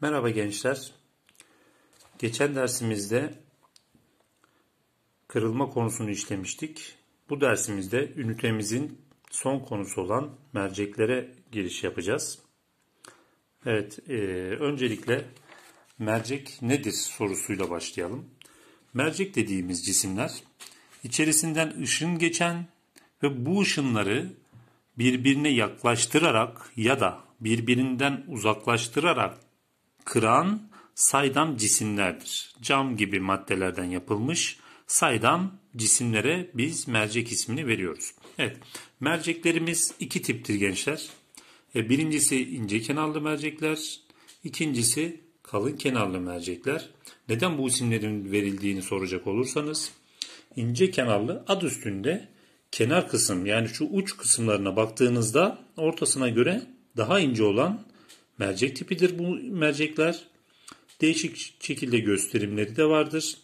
Merhaba gençler. Geçen dersimizde kırılma konusunu işlemiştik. Bu dersimizde ünitemizin son konusu olan merceklere giriş yapacağız. Evet, e, öncelikle mercek nedir sorusuyla başlayalım. Mercek dediğimiz cisimler içerisinden ışın geçen ve bu ışınları birbirine yaklaştırarak ya da birbirinden uzaklaştırarak kıran saydam cisimlerdir. Cam gibi maddelerden yapılmış saydam cisimlere biz mercek ismini veriyoruz. Evet, merceklerimiz iki tiptir gençler. E, birincisi ince kenarlı mercekler, ikincisi kalın kenarlı mercekler. Neden bu isimlerin verildiğini soracak olursanız, ince kenarlı ad üstünde kenar kısım yani şu uç kısımlarına baktığınızda ortasına göre daha ince olan mercek tipidir bu mercekler. Değişik şekilde gösterimleri de vardır.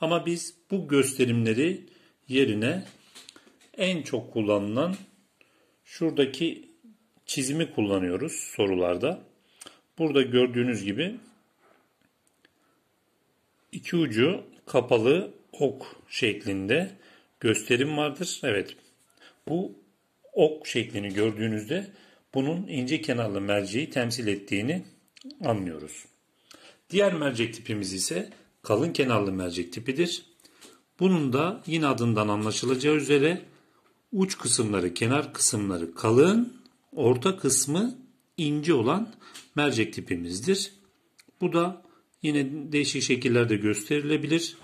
Ama biz bu gösterimleri yerine en çok kullanılan şuradaki çizimi kullanıyoruz sorularda. Burada gördüğünüz gibi iki ucu kapalı ok şeklinde gösterim vardır. Evet. Bu ok şeklini gördüğünüzde bunun ince kenarlı merceği temsil ettiğini anlıyoruz. Diğer mercek tipimiz ise kalın kenarlı mercek tipidir. Bunun da yine adından anlaşılacağı üzere uç kısımları, kenar kısımları kalın, orta kısmı ince olan mercek tipimizdir. Bu da yine değişik şekillerde gösterilebilir.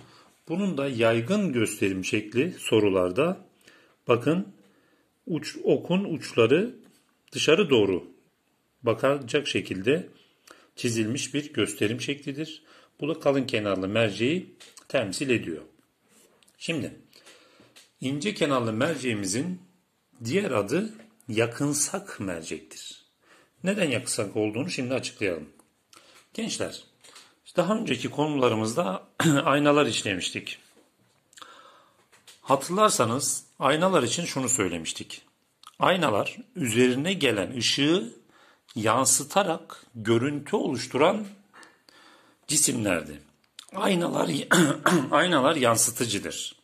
Bunun da yaygın gösterim şekli sorularda bakın uç okun uçları dışarı doğru bakacak şekilde çizilmiş bir gösterim şeklidir. Bu da kalın kenarlı merceği temsil ediyor. Şimdi ince kenarlı merceğimizin diğer adı yakınsak mercektir. Neden yakınsak olduğunu şimdi açıklayalım. Gençler, daha önceki konularımızda aynalar işlemiştik. Hatırlarsanız aynalar için şunu söylemiştik. Aynalar üzerine gelen ışığı yansıtarak görüntü oluşturan cisimlerdi. Aynalar aynalar yansıtıcıdır.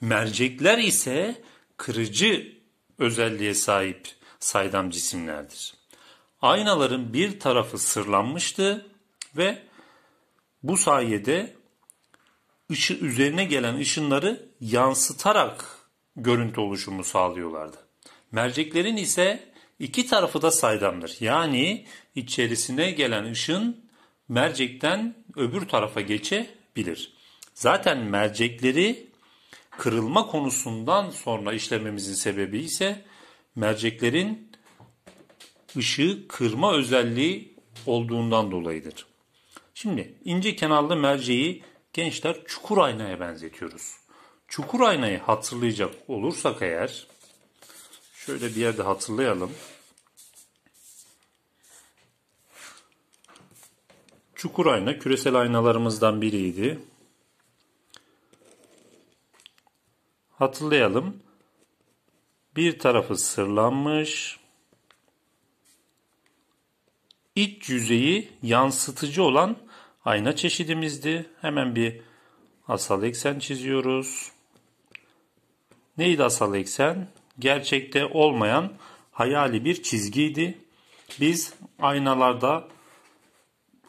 Mercekler ise kırıcı özelliğe sahip saydam cisimlerdir. Aynaların bir tarafı sırlanmıştı ve bu sayede ışı üzerine gelen ışınları yansıtarak görüntü oluşumu sağlıyorlardı. Merceklerin ise iki tarafı da saydamdır. Yani içerisine gelen ışın mercekten öbür tarafa geçebilir. Zaten mercekleri kırılma konusundan sonra işlememizin sebebi ise merceklerin ışığı kırma özelliği olduğundan dolayıdır. Şimdi ince kenarlı merceği gençler çukur aynaya benzetiyoruz. Çukur aynayı hatırlayacak olursak eğer şöyle bir yerde hatırlayalım. Çukur ayna küresel aynalarımızdan biriydi. Hatırlayalım. Bir tarafı sırlanmış. İç yüzeyi yansıtıcı olan ayna çeşidimizdi. Hemen bir asal eksen çiziyoruz. Neydi asal eksen? Gerçekte olmayan hayali bir çizgiydi. Biz aynalarda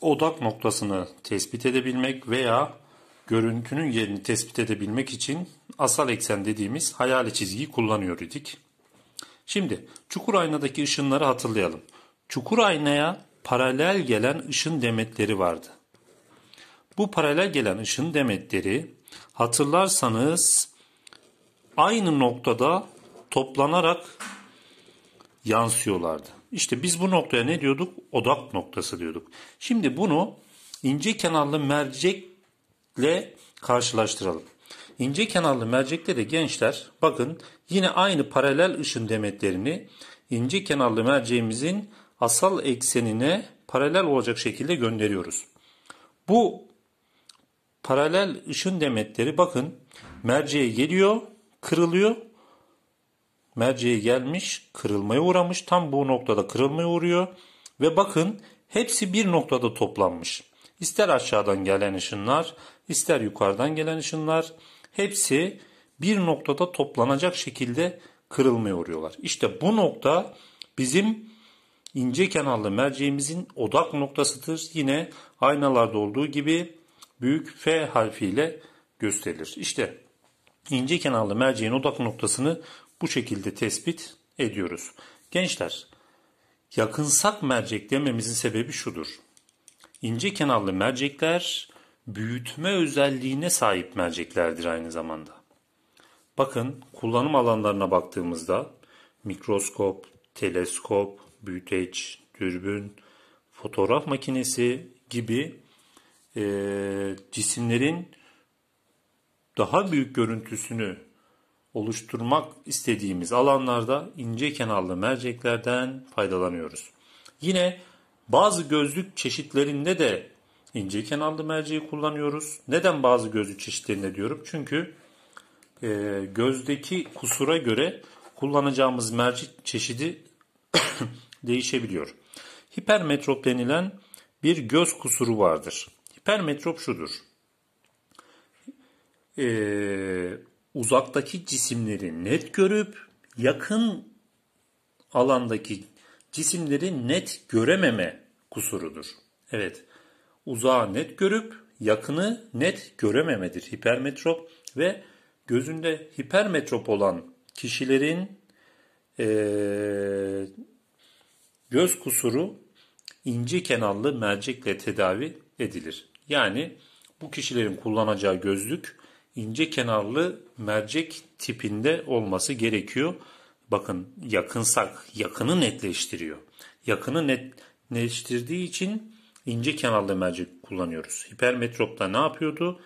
odak noktasını tespit edebilmek veya görüntünün yerini tespit edebilmek için asal eksen dediğimiz hayali çizgiyi kullanıyor idik. Şimdi çukur aynadaki ışınları hatırlayalım. Çukur aynaya paralel gelen ışın demetleri vardı. Bu paralel gelen ışın demetleri hatırlarsanız aynı noktada toplanarak yansıyorlardı. İşte biz bu noktaya ne diyorduk? Odak noktası diyorduk. Şimdi bunu ince kenarlı mercekle karşılaştıralım. İnce kenarlı mercekte de gençler bakın yine aynı paralel ışın demetlerini ince kenarlı merceğimizin asal eksenine paralel olacak şekilde gönderiyoruz. Bu paralel ışın demetleri bakın merceğe geliyor, kırılıyor. Merceğe gelmiş, kırılmaya uğramış. Tam bu noktada kırılmaya uğruyor. Ve bakın hepsi bir noktada toplanmış. İster aşağıdan gelen ışınlar, ister yukarıdan gelen ışınlar hepsi bir noktada toplanacak şekilde kırılmaya uğruyorlar. İşte bu nokta bizim ince kenarlı merceğimizin odak noktasıdır. Yine aynalarda olduğu gibi büyük F harfiyle gösterilir. İşte ince kenarlı merceğin odak noktasını bu şekilde tespit ediyoruz. Gençler, yakınsak mercek dememizin sebebi şudur. İnce kenarlı mercekler büyütme özelliğine sahip merceklerdir aynı zamanda. Bakın kullanım alanlarına baktığımızda mikroskop, teleskop, büyüteç, dürbün, fotoğraf makinesi gibi e, cisimlerin daha büyük görüntüsünü oluşturmak istediğimiz alanlarda ince kenarlı merceklerden faydalanıyoruz. Yine bazı gözlük çeşitlerinde de ince kenarlı merceği kullanıyoruz. Neden bazı gözlük çeşitlerinde diyorum? Çünkü e, gözdeki kusura göre kullanacağımız mercek çeşidi değişebiliyor. Hipermetrop denilen bir göz kusuru vardır. Hipermetrop şudur. Ee, uzaktaki cisimleri net görüp yakın alandaki cisimleri net görememe kusurudur. Evet, uzağı net görüp yakını net görememedir hipermetrop ve gözünde hipermetrop olan kişilerin e, göz kusuru ince kenarlı mercekle tedavi edilir. Yani bu kişilerin kullanacağı gözlük ince kenarlı mercek tipinde olması gerekiyor. Bakın yakınsak yakını netleştiriyor. Yakını netleştirdiği için ince kenarlı mercek kullanıyoruz. Hipermetropta ne yapıyordu?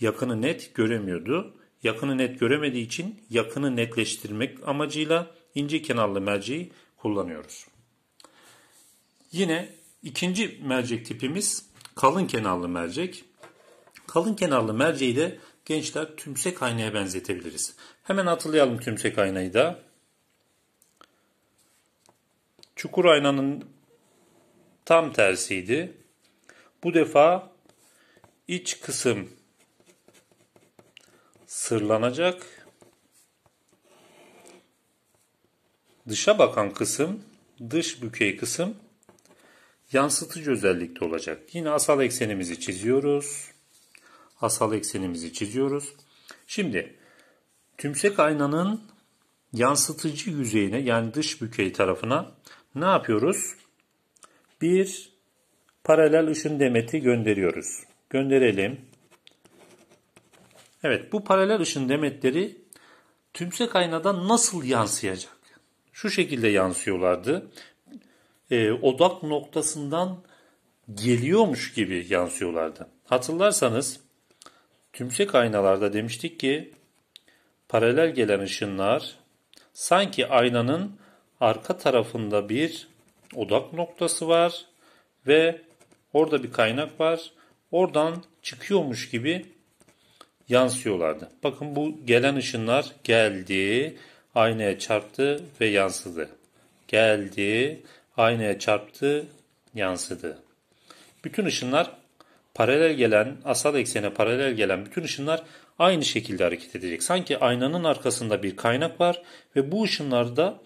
Yakını net göremiyordu. Yakını net göremediği için yakını netleştirmek amacıyla ince kenarlı merceği kullanıyoruz. Yine ikinci mercek tipimiz kalın kenarlı mercek. Kalın kenarlı merceği de gençler tümsek aynaya benzetebiliriz. Hemen hatırlayalım tümsek aynayı da. Çukur aynanın tam tersiydi. Bu defa iç kısım sırlanacak. Dışa bakan kısım, dış bükey kısım yansıtıcı özellikte olacak. Yine asal eksenimizi çiziyoruz. Asal eksenimizi çiziyoruz. Şimdi tümsek aynanın yansıtıcı yüzeyine yani dış bükey tarafına ne yapıyoruz? Bir paralel ışın demeti gönderiyoruz. Gönderelim. Evet bu paralel ışın demetleri tümsek aynada nasıl yansıyacak? Şu şekilde yansıyorlardı e, odak noktasından geliyormuş gibi yansıyorlardı. Hatırlarsanız tümsek aynalarda demiştik ki paralel gelen ışınlar sanki aynanın arka tarafında bir odak noktası var ve orada bir kaynak var. Oradan çıkıyormuş gibi yansıyorlardı. Bakın bu gelen ışınlar geldi, aynaya çarptı ve yansıdı. Geldi, aynaya çarptı, yansıdı. Bütün ışınlar paralel gelen, asal eksene paralel gelen bütün ışınlar aynı şekilde hareket edecek. Sanki aynanın arkasında bir kaynak var ve bu ışınlar da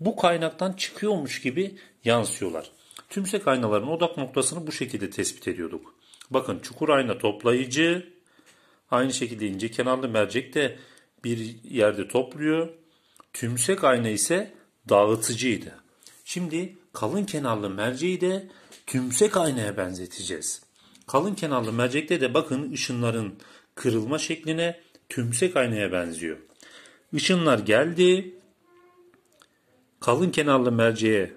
bu kaynaktan çıkıyormuş gibi yansıyorlar. Tümsek aynaların odak noktasını bu şekilde tespit ediyorduk. Bakın çukur ayna toplayıcı, aynı şekilde ince kenarlı mercek de bir yerde topluyor. Tümsek ayna ise dağıtıcıydı. Şimdi kalın kenarlı merceği de tümsek aynaya benzeteceğiz. Kalın kenarlı mercekte de bakın ışınların kırılma şekline tümsek aynaya benziyor. Işınlar geldi. Kalın kenarlı merceğe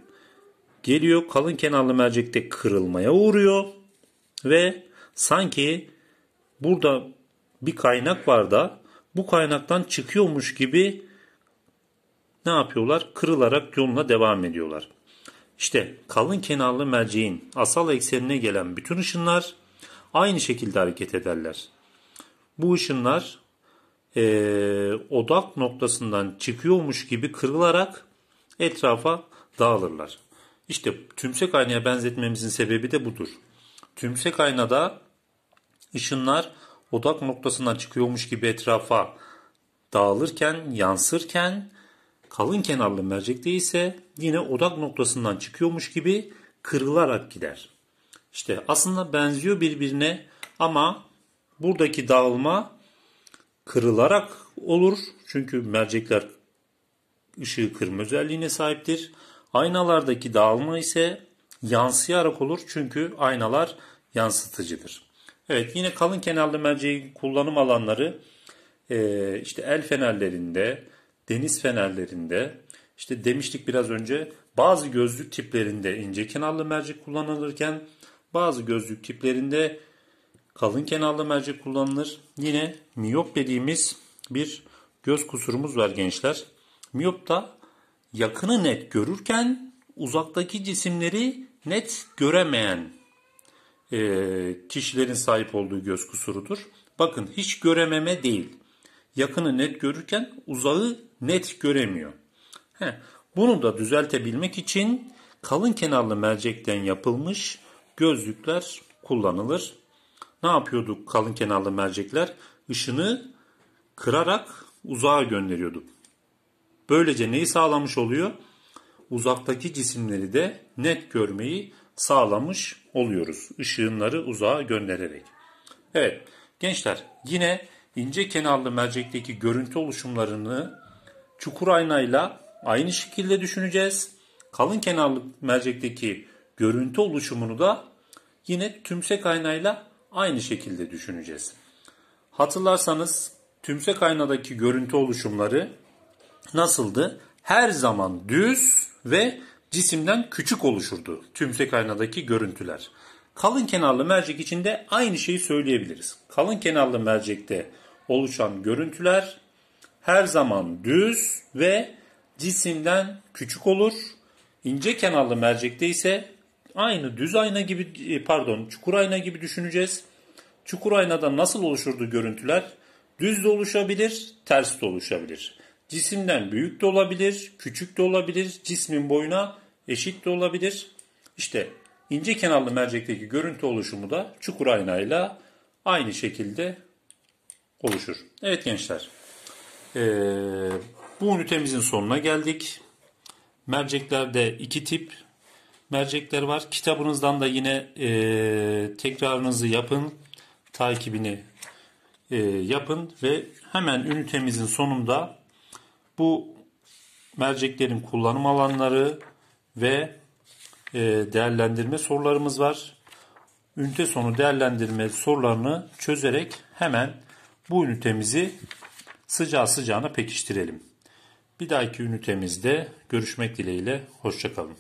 geliyor. Kalın kenarlı mercekte kırılmaya uğruyor. Ve sanki burada bir kaynak var da bu kaynaktan çıkıyormuş gibi ne yapıyorlar? Kırılarak yoluna devam ediyorlar. İşte kalın kenarlı merceğin asal eksenine gelen bütün ışınlar aynı şekilde hareket ederler. Bu ışınlar e, odak noktasından çıkıyormuş gibi kırılarak etrafa dağılırlar. İşte tümsek aynaya benzetmemizin sebebi de budur. Tümsek aynada ışınlar odak noktasından çıkıyormuş gibi etrafa dağılırken, yansırken kalın kenarlı mercekte ise yine odak noktasından çıkıyormuş gibi kırılarak gider. İşte aslında benziyor birbirine ama buradaki dağılma kırılarak olur. Çünkü mercekler ışığı kırma özelliğine sahiptir. Aynalardaki dağılma ise yansıyarak olur çünkü aynalar yansıtıcıdır. Evet yine kalın kenarlı merceğin kullanım alanları işte el fenerlerinde, deniz fenerlerinde, işte demiştik biraz önce bazı gözlük tiplerinde ince kenarlı mercek kullanılırken bazı gözlük tiplerinde kalın kenarlı mercek kullanılır. Yine miyop dediğimiz bir göz kusurumuz var gençler. Miyop da yakını net görürken uzaktaki cisimleri net göremeyen e, kişilerin sahip olduğu göz kusurudur. Bakın hiç görememe değil. Yakını net görürken uzağı net göremiyor. Heh, bunu da düzeltebilmek için kalın kenarlı mercekten yapılmış gözlükler kullanılır. Ne yapıyorduk kalın kenarlı mercekler? Işını kırarak uzağa gönderiyorduk. Böylece neyi sağlamış oluyor? Uzaktaki cisimleri de net görmeyi sağlamış oluyoruz. Işığınları uzağa göndererek. Evet gençler yine ince kenarlı mercekteki görüntü oluşumlarını çukur aynayla aynı şekilde düşüneceğiz. Kalın kenarlı mercekteki görüntü oluşumunu da yine tümsek aynayla aynı şekilde düşüneceğiz. Hatırlarsanız tümsek aynadaki görüntü oluşumları nasıldı? Her zaman düz ve cisimden küçük oluşurdu tümsek aynadaki görüntüler. Kalın kenarlı mercek için de aynı şeyi söyleyebiliriz. Kalın kenarlı mercekte oluşan görüntüler her zaman düz ve cisimden küçük olur. İnce kenarlı mercekte ise aynı düz ayna gibi e, pardon çukur ayna gibi düşüneceğiz. Çukur aynada nasıl oluşurdu görüntüler? Düz de oluşabilir, ters de oluşabilir. Cisimden büyük de olabilir, küçük de olabilir, cismin boyuna eşit de olabilir. İşte ince kenarlı mercekteki görüntü oluşumu da çukur aynayla aynı şekilde oluşur. Evet gençler, ee, bu ünitemizin sonuna geldik. Merceklerde iki tip mercekler var. Kitabınızdan da yine e, tekrarınızı yapın, takibini e, yapın ve hemen ünitemizin sonunda bu merceklerin kullanım alanları ve e, değerlendirme sorularımız var. Ünite sonu değerlendirme sorularını çözerek hemen bu ünitemizi sıcağı sıcağına pekiştirelim. Bir dahaki ünitemizde görüşmek dileğiyle. Hoşçakalın.